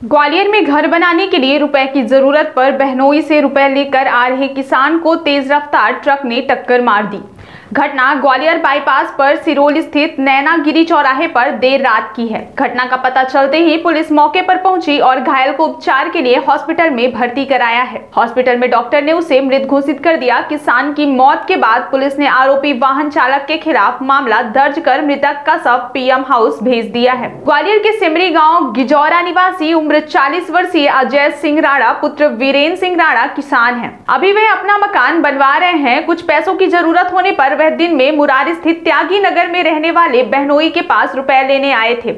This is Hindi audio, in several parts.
ग्वालियर में घर बनाने के लिए रुपए की ज़रूरत पर बहनोई से रुपए लेकर आ रहे किसान को तेज रफ्तार ट्रक ने टक्कर मार दी। घटना ग्वालियर बाईपास पर सिरोल स्थित नैनागिरी चौराहे पर देर रात की है। घटना का पता चलते ही पुलिस मौके पर पहुँची और घायल को उपचार के लिए हॉस्पिटल में भर्ती कराया है। हॉस्पिटल में डॉक्टर ने उसे मृत घोषित कर दिया। किसान की मौत के बाद पुलिस ने आरोपी वाहन चालक के खिलाफ मामला दर्ज कर मृतक का शव पीएम हाउस भेज दिया है। ग्वालियर के सिमरी गाँव गिजौरा निवासी उम्र चालीस वर्षीय अजय सिंह राणा, पुत्र वीरेन्द्र सिंह राणा किसान है। अभी वे अपना मकान बनवा रहे हैं। कुछ पैसों की ज़रूरत होने पर वह दिन में मुरार स्थित त्यागी नगर में रहने वाले बहनोई के पास रुपए लेने आए थे।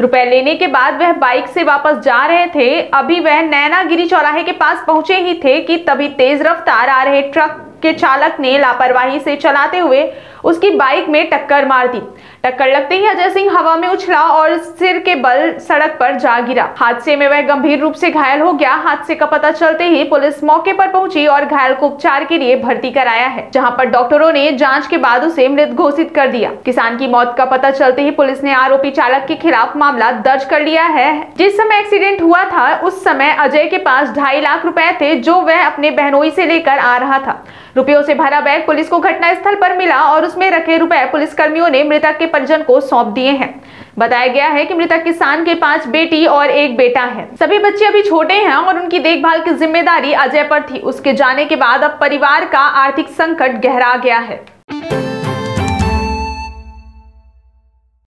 रुपए लेने के बाद वह बाइक से वापस जा रहे थे। अभी वह नैनागिरी चौराहे के पास पहुँचे ही थे कि तभी तेज रफ्तार आ रहे ट्रक के चालक ने लापरवाही से चलाते हुए उसकी बाइक में टक्कर मार दी। टक्कर लगते ही अजय सिंह हवा में उछला और सिर के बल सड़क पर जा गिरा। हादसे में वह गंभीर रूप से घायल हो गया। हादसे का पता चलते ही पुलिस मौके पर पहुँची और घायल को उपचार के लिए भर्ती कराया है, जहाँ पर डॉक्टरों ने जाँच के बाद उसे मृत घोषित कर दिया। किसान की मौत का पता चलते ही पुलिस ने आरोपी चालक के खिलाफ मामला दर्ज कर लिया है। जिस समय एक्सीडेंट हुआ था, उस समय अजय के पास ढाई लाख रुपए थे, जो वह अपने बहनोई से लेकर आ रहा था। रुपयों से भरा बैग पुलिस को घटनास्थल पर मिला और उसमें रखे रुपए पुलिसकर्मियों ने मृतक के परिजन को सौंप दिए हैं। बताया गया है कि मृतक किसान के पाँच बेटी और एक बेटा है। सभी बच्चे अभी छोटे हैं और उनकी देखभाल की ज़िम्मेदारी अजय पर थी। उसके जाने के बाद अब परिवार का आर्थिक संकट गहरा गया है।